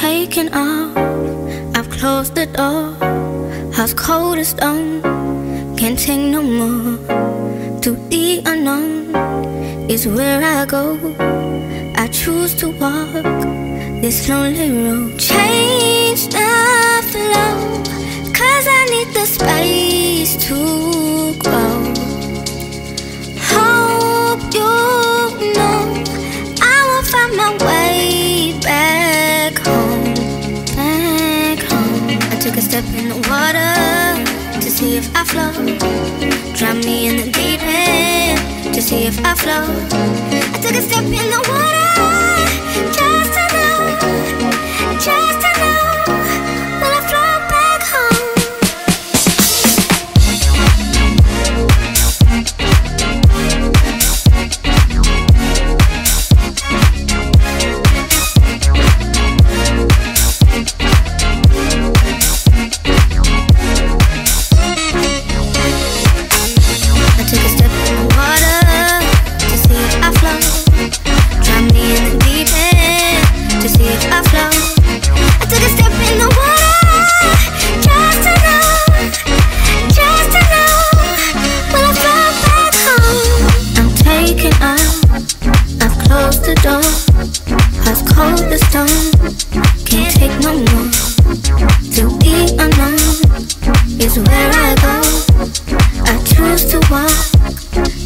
taking off. I've closed the door. House cold as stone. Can't take no more. To the unknown is where I go. I choose to walk this lonely road. Took a step in the water to see if I float. Drown me in the deep end to see if I float. I took a step in the water the. House cold as stone. Can't take no more. To the unknown is where I go. I choose to walk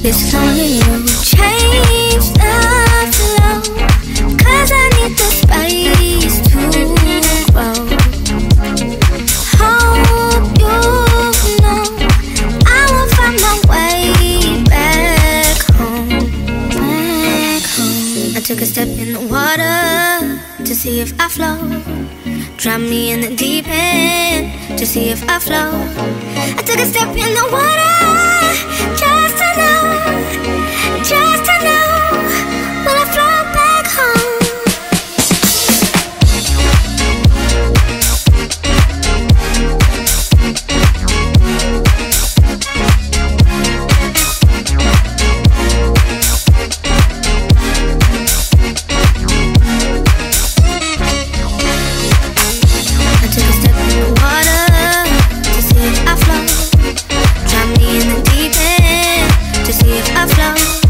this lonely road. Change the took a step in the water to see if I float. Drown me in the deep end to see if I float. I took a step in the water 让